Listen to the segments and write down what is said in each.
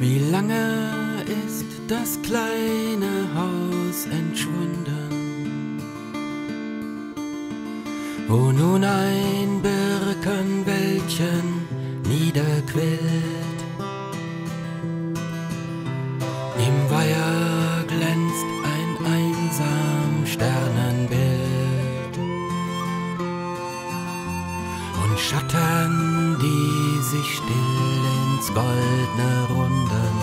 Wie lange ist das kleine Haus entschwunden, wo nun ein Birkenwäldchen niederquillt. Im Weiher glänzt ein einsam Sternenbild und Schatten, die sich still ins Goldne runden.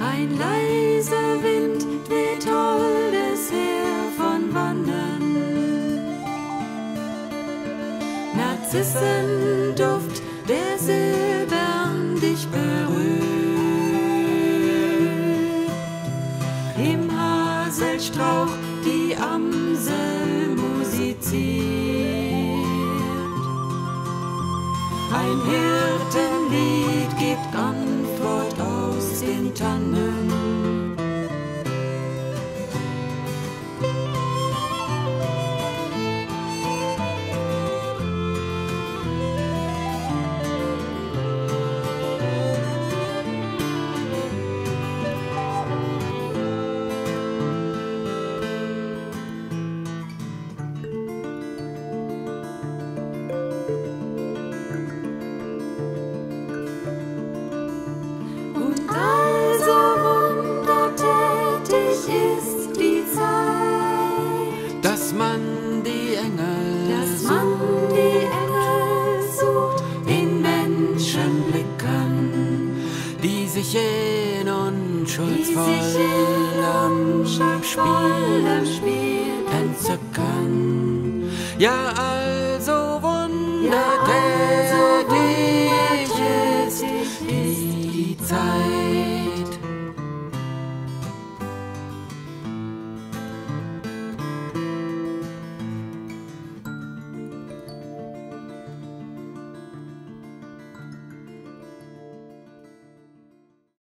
Ein leiser Wind weht holdes her von Wannen. Narzissenduft, der Haselstrauch die Amsel musiziert. Ein Hirtenlied gibt Antwort aus den Tannen. Dass man die Engel dass man die Engel sucht in Menschenblicken, die sich in die unschuldsvollem Spiel entzücken. Ja,